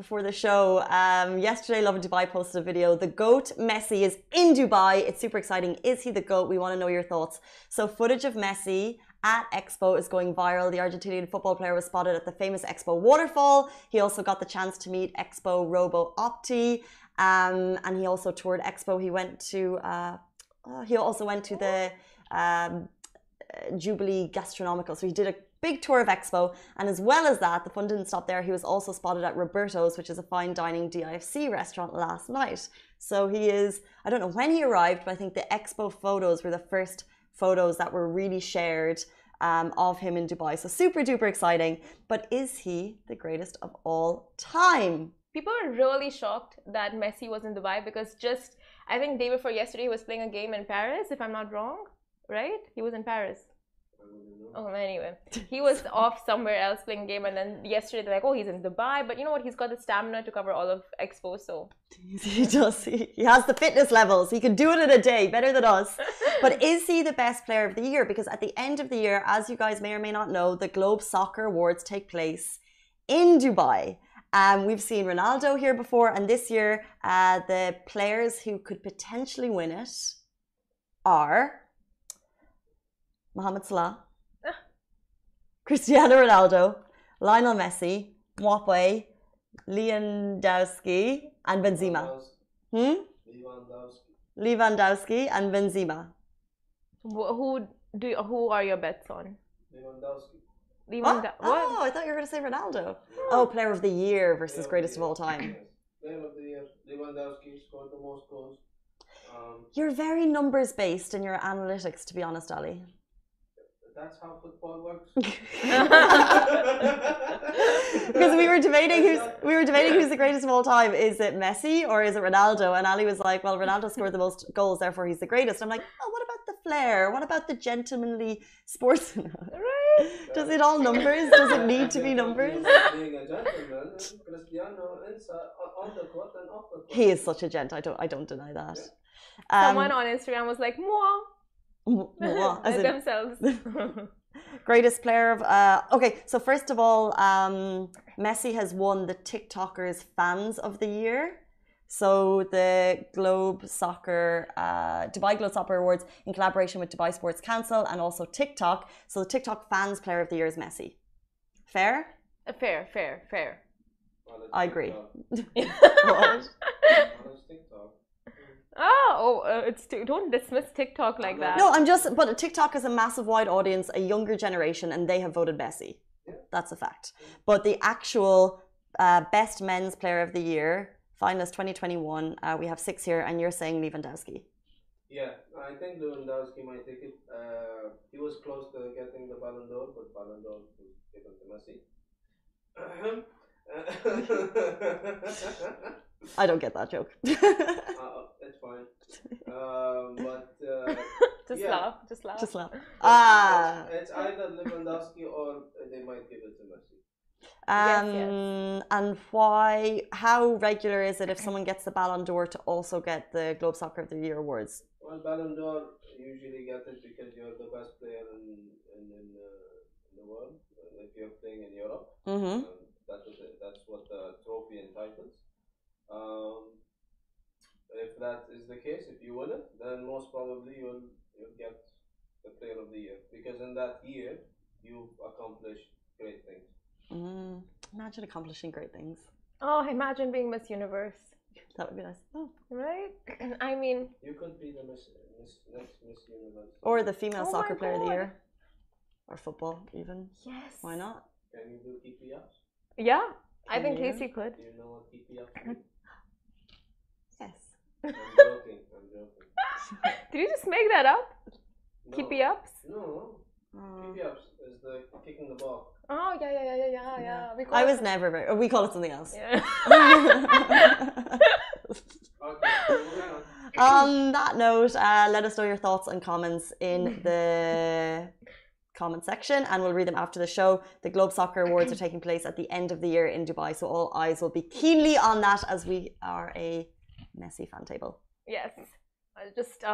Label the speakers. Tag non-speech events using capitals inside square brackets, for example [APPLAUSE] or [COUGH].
Speaker 1: before the show. Um, yesterday, Lovin Dubai posted a video. The GOAT Messi is in Dubai. It's super exciting. Is he the GOAT? We want to know your thoughts. So, footage of Messi at Expo is going viral. The Argentinian football player was spotted at the famous Expo waterfall. He also got the chance to meet Expo Robo Opti. Um, and he also toured Expo. He went to, uh, uh, he also went to the um, Jubilee Gastronomical. So he did a big tour of Expo. And as well as that, the fun didn't stop there. He was also spotted at Roberto's, which is a fine dining DIFC restaurant last night. So he is, I don't know when he arrived, but I think the Expo photos were the first photos that were really shared um, of him in Dubai. So super duper exciting. But is he the greatest of all time?
Speaker 2: People are really shocked that Messi was in Dubai because just, I think day before yesterday, he was playing a game in Paris, if I'm not wrong, right? He was in Paris. Oh, [LAUGHS] anyway, he was off somewhere else playing game, and then yesterday they're like, "Oh, he's in Dubai," but you know what? He's got the stamina to cover all of Expo, so [LAUGHS]
Speaker 1: he does. He, he has the fitness levels. He can do it in a day, better than us. [LAUGHS] but is he the best player of the year? Because at the end of the year, as you guys may or may not know, the Globe Soccer Awards take place in Dubai. Um, we've seen Ronaldo here before, and this year, uh, the players who could potentially win it are Mohamed Salah, Cristiano Ronaldo, Lionel Messi, Mbappe, Lewandowski, and Benzema. Hmm? Lewandowski and Benzema.
Speaker 2: who do you, who are your bets on?
Speaker 3: Lewandowski.
Speaker 2: Lewanda-
Speaker 1: Oh,
Speaker 2: what?
Speaker 1: oh, I thought you were going to say Ronaldo. Oh, player of the year versus greatest of all time.
Speaker 3: Player of the year. Lewandowski scored the most goals. Um,
Speaker 1: You're very numbers based in your analytics, to be honest, Ali.
Speaker 3: That's how football works. [LAUGHS]
Speaker 1: because we were debating who's we were debating who's the greatest of all time. Is it Messi or is it Ronaldo? And Ali was like, "Well, Ronaldo scored the most goals, therefore he's the greatest." I'm like, "Oh, what about the flair? What about the gentlemanly sports? [LAUGHS] Does it all numbers? Does it need to be numbers?"
Speaker 3: Being a gentleman, Cristiano inside, on the court and off the court.
Speaker 1: He is such a gent. I don't I don't deny that. Um,
Speaker 2: Someone on Instagram was like, "Moi,"
Speaker 1: moi, [LAUGHS] as in-
Speaker 2: themselves. [LAUGHS]
Speaker 1: Greatest player of uh, okay. So first of all, um, Messi has won the TikTokers Fans of the Year. So the Globe Soccer, uh, Dubai Globe Soccer Awards in collaboration with Dubai Sports Council and also TikTok. So the TikTok Fans Player of the Year is Messi. Fair?
Speaker 2: fair, fair, fair.
Speaker 3: Well,
Speaker 1: I agree.
Speaker 3: TikTok. [LAUGHS]
Speaker 1: What?
Speaker 3: Well, it's TikTok.
Speaker 2: Oh, oh uh, it's too, don't dismiss TikTok like that.
Speaker 1: No, I'm just. But TikTok has a massive wide audience, a younger generation, and they have voted Messi. That's a fact. But the actual uh, best men's player of the year, finalist 2021, uh, we have six here, and you're saying Lewandowski.
Speaker 3: Yeah, I think Lewandowski might take it. Uh, he was close to getting the Ballon d'Or, but Ballon d'Or was given to Messi. [CLEARS THROAT]
Speaker 1: I don't get that joke. [LAUGHS]
Speaker 3: uh, it's fine. Um, but uh, [LAUGHS]
Speaker 2: just
Speaker 3: yeah.
Speaker 2: laugh, just laugh.
Speaker 1: just laugh. [LAUGHS] Ah.
Speaker 3: it's either Lewandowski or they might give it to Messi.
Speaker 1: Um,
Speaker 2: yes.
Speaker 1: And why? How regular is it if someone gets the Ballon d'Or to also get the Globe Soccer of the Year awards?
Speaker 3: Well, Ballon d'Or usually get it because you're the best player in in, in, uh, in the world. Uh, if you're playing in Europe,
Speaker 1: Mm-hmm.
Speaker 3: um, that is it. That's what the trophy entitles. Um, if that is the case, if you win it, then most probably you'll you'll get the player of the year because in that year you've accomplished great things.
Speaker 1: Mm. Imagine accomplishing great things.
Speaker 2: Oh, imagine being Miss Universe,
Speaker 1: That would be nice. Oh.
Speaker 2: right? [CLEARS THROAT] I mean,
Speaker 3: You could be the Miss, Miss next Miss Universe.
Speaker 1: Or the female
Speaker 2: Oh
Speaker 1: soccer player of the year. Or football, even.
Speaker 2: yes.
Speaker 1: Why not?
Speaker 3: Can you do keepy ups?
Speaker 2: Yeah, I think
Speaker 1: you?
Speaker 2: Casey could.
Speaker 3: Do you know what keepy ups?
Speaker 1: Yes.
Speaker 3: I'm joking. I'm joking. [LAUGHS]
Speaker 2: Did you just make that up?
Speaker 3: No.
Speaker 2: Keepy ups?
Speaker 3: No.
Speaker 1: Oh.
Speaker 3: Keepy ups is the kicking the ball.
Speaker 2: Oh yeah, yeah, yeah, yeah, yeah, yeah. We call
Speaker 1: I
Speaker 2: it-
Speaker 1: was never very. We call it something else.
Speaker 2: Yeah. [LAUGHS]
Speaker 3: Okay. [LAUGHS] on.
Speaker 1: On that note, uh, let us know your thoughts and comments in the comment section, and we'll read them after the show. The Globe Soccer Awards are taking place at the end of the year in Dubai, so all eyes will be keenly on that as we are a messy fun table.
Speaker 2: yes. I just. Uh,